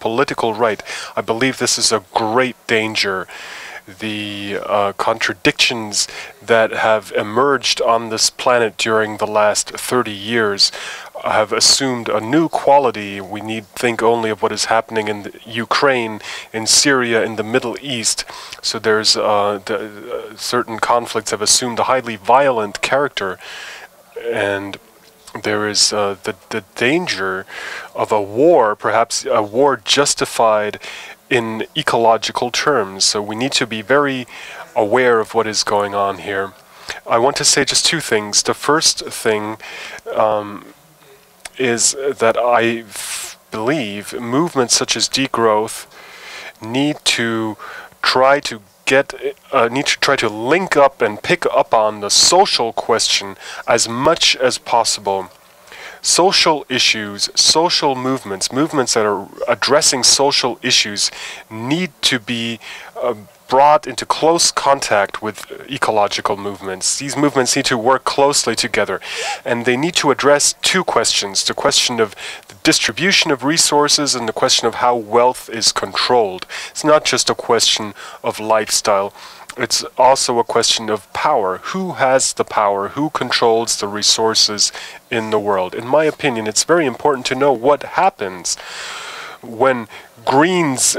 political right. I believe this is a great danger. The uh, contradictions that have emerged on this planet during the last 30 years have assumed a new quality. We need think only of what is happening in Ukraine, in Syria, in the Middle East. So there's uh, the, uh, certain conflicts have assumed a highly violent character, and there is uh, the the danger of a war, perhaps a war justified in ecological terms. So we need to be very aware of what is going on here. I want to say just two things. The first thing um, is that I believe movements such as degrowth need to try to get uh, need to try to link up and pick up on the social question as much as possible. Social issues, social movements, movements that are addressing social issues need to be uh, brought into close contact with ecological movements. These movements need to work closely together, and they need to address two questions the question of the distribution of resources and the question of how wealth is controlled. It's not just a question of lifestyle. It's also a question of power. Who has the power? Who controls the resources in the world? In my opinion, it's very important to know what happens when Greens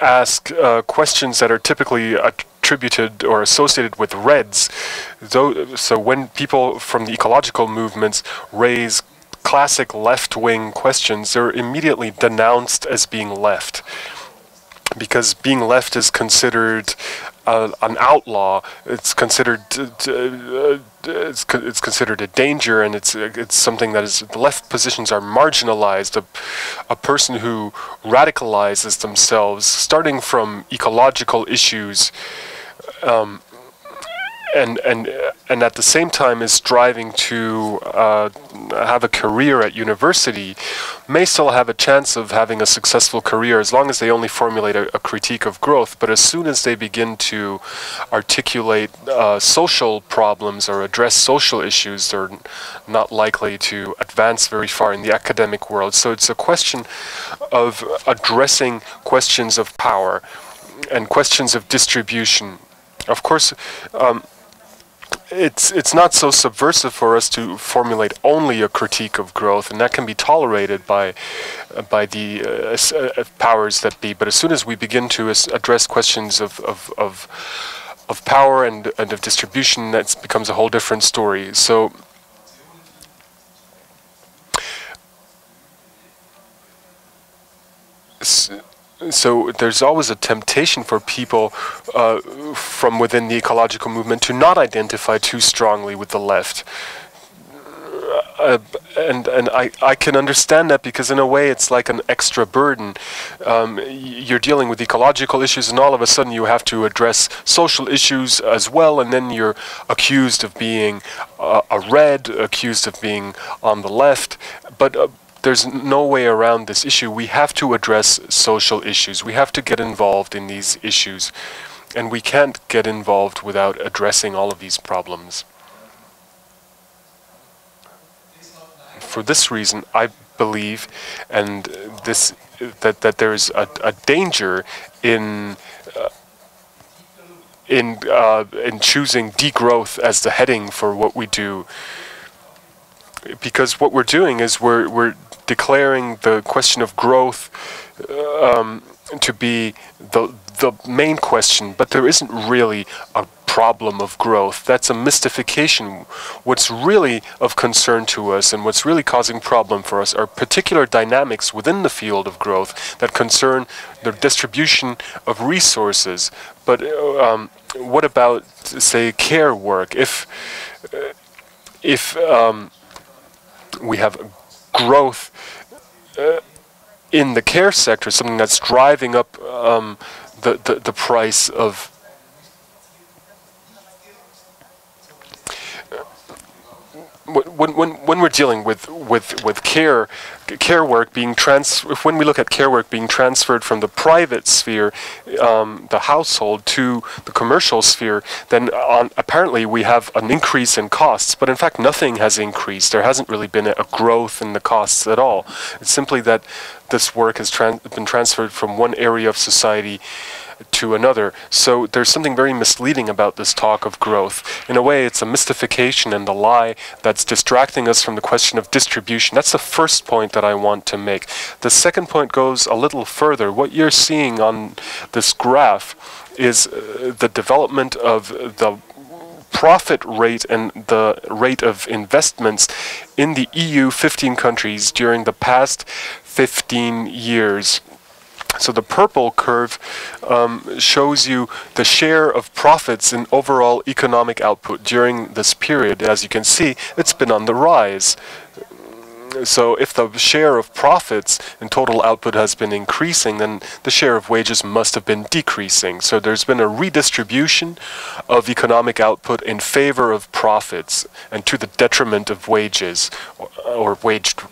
ask uh, questions that are typically attributed or associated with Reds. Though, so when people from the ecological movements raise classic left-wing questions, they're immediately denounced as being left because being left is considered uh, an outlaw. It's considered uh, it's, co it's considered a danger, and it's it's something that is left positions are marginalized. A, a person who radicalizes themselves, starting from ecological issues. Um, and and and at the same time is striving to uh, have a career at university may still have a chance of having a successful career as long as they only formulate a, a critique of growth. But as soon as they begin to articulate uh, social problems or address social issues, they're not likely to advance very far in the academic world. So it's a question of addressing questions of power and questions of distribution. Of course, um, it's it's not so subversive for us to formulate only a critique of growth, and that can be tolerated by uh, by the uh, uh, powers that be. But as soon as we begin to address questions of of, of of power and and of distribution, that becomes a whole different story. So. So there's always a temptation for people uh, from within the ecological movement to not identify too strongly with the left. Uh, and and I, I can understand that because in a way it's like an extra burden. Um, you're dealing with ecological issues and all of a sudden you have to address social issues as well and then you're accused of being uh, a red, accused of being on the left. But uh, there's no way around this issue. We have to address social issues. We have to get involved in these issues. And we can't get involved without addressing all of these problems. For this reason, I believe, and this that that there is a, a danger in uh, in uh, in choosing degrowth as the heading for what we do because what we're doing is we're we're declaring the question of growth um, to be the the main question, but there isn't really a problem of growth. That's a mystification. What's really of concern to us and what's really causing problem for us are particular dynamics within the field of growth that concern the distribution of resources. But um, what about, say, care work? If uh, if um, we have growth uh, in the care sector, something that's driving up um, the, the, the price of when, when, when we're dealing with, with, with care, care work being trans, when we look at care work being transferred from the private sphere, um, the household, to the commercial sphere, then on, apparently we have an increase in costs. But in fact, nothing has increased. There hasn't really been a, growth in the costs at all. It's simply that this work has tran been transferred from one area of society to another. So there's something very misleading about this talk of growth. In a way, it's a mystification and a lie that's distracting us from the question of distribution. That's the first point that I want to make. The second point goes a little further. What you're seeing on this graph is uh, the development of the profit rate and the rate of investments in the EU 15 countries during the past 15 years. So the purple curve um, shows you the share of profits in overall economic output during this period. As you can see, it's been on the rise. So if the share of profits in total output has been increasing, then the share of wages must have been decreasing. So there's been a redistribution of economic output in favor of profits and to the detriment of wages or, or waged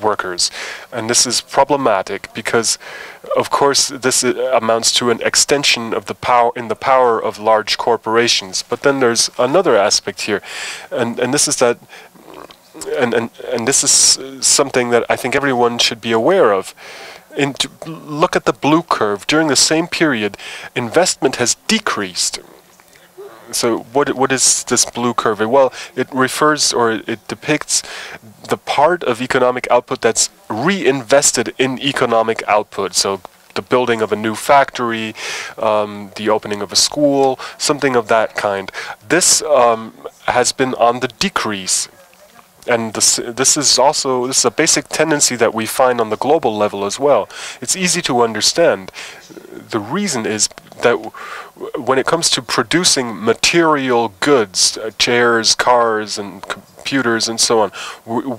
workers. And this is problematic because, of course, this amounts to an extension of the power in the power of large corporations. But then there's another aspect here, and and this is that. And, and and this is something that I think everyone should be aware of. In look at the blue curve. During the same period, investment has decreased so what what is this blue curve? Well, it refers or it depicts the part of economic output that's reinvested in economic output. So the building of a new factory, um, the opening of a school, something of that kind. This um, has been on the decrease. And this, this is also this is a basic tendency that we find on the global level as well. It's easy to understand. The reason is that when it comes to producing material goods, uh, chairs, cars, and computers, and so on,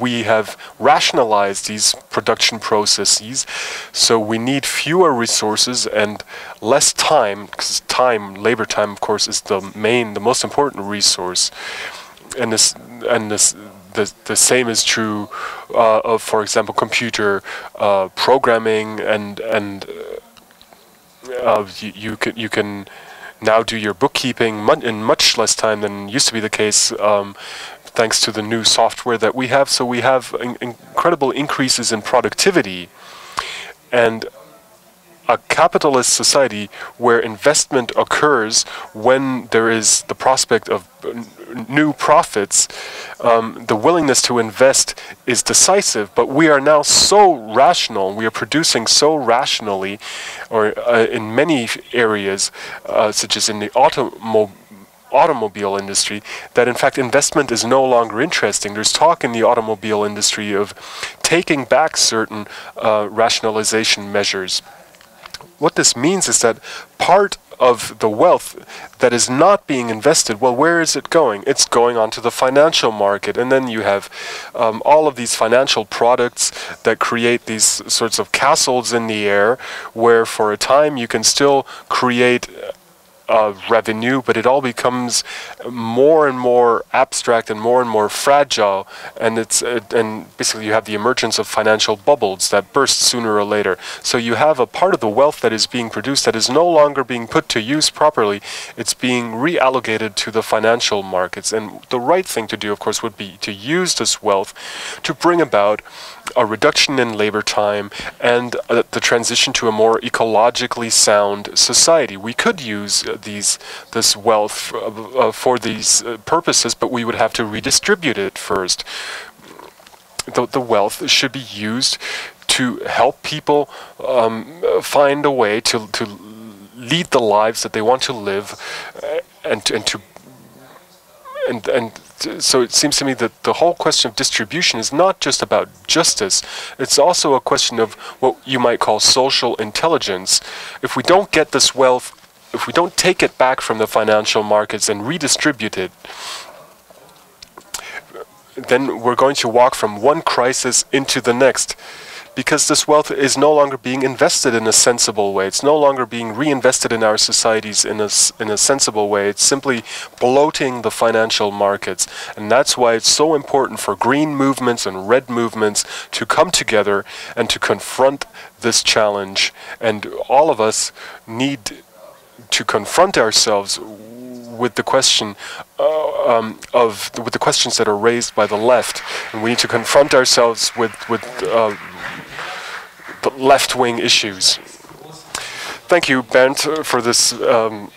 we have rationalized these production processes. So we need fewer resources and less time, because time, labor time, of course, is the main, the most important resource. And this, and this, the, the same is true uh, of, for example, computer uh, programming and and uh, you, you can you can now do your bookkeeping mu in much less time than used to be the case, um, thanks to the new software that we have. So we have in incredible increases in productivity, and a capitalist society where investment occurs when there is the prospect of new profits, um, the willingness to invest is decisive. But we are now so rational, we are producing so rationally, or uh, in many areas, uh, such as in the automobile automobile industry that in fact investment is no longer interesting. There's talk in the automobile industry of taking back certain uh, rationalization measures what this means is that part of the wealth that is not being invested, well, where is it going? It's going onto the financial market. And then you have um, all of these financial products that create these sorts of castles in the air, where for a time you can still create of revenue, but it all becomes more and more abstract and more and more fragile. And it's uh, and basically you have the emergence of financial bubbles that burst sooner or later. So you have a part of the wealth that is being produced that is no longer being put to use properly. It's being reallocated to the financial markets. And the right thing to do, of course, would be to use this wealth to bring about a reduction in labor time and uh, the transition to a more ecologically sound society. We could use uh, these this wealth uh, uh for these uh, purposes, but we would have to redistribute it first. The, the wealth should be used to help people um, find a way to, to lead the lives that they want to live and, and to and, and so it seems to me that the whole question of distribution is not just about justice, it's also a question of what you might call social intelligence. If we don't get this wealth, if we don't take it back from the financial markets and redistribute it, then we're going to walk from one crisis into the next. because this wealth is no longer being invested in a sensible way. It's no longer being reinvested in our societies in a, in a sensible way. It's simply bloating the financial markets. And that's why it's so important for green movements and red movements to come together and to confront this challenge. And all of us need to confront ourselves with the question uh, um, of with the questions that are raised by the left, and we need to confront ourselves with with uh, the left-wing issues. Thank you, Bernd, for this um,